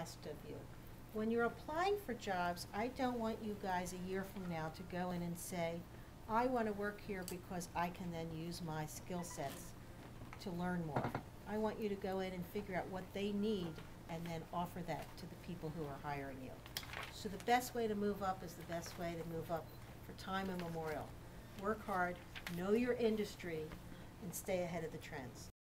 asked of you. When you're applying for jobs, I don't want you guys a year from now to go in and say, I wanna work here because I can then use my skill sets to learn more. I want you to go in and figure out what they need and then offer that to the people who are hiring you. So the best way to move up is the best way to move up for time immemorial. Work hard, know your industry, and stay ahead of the trends.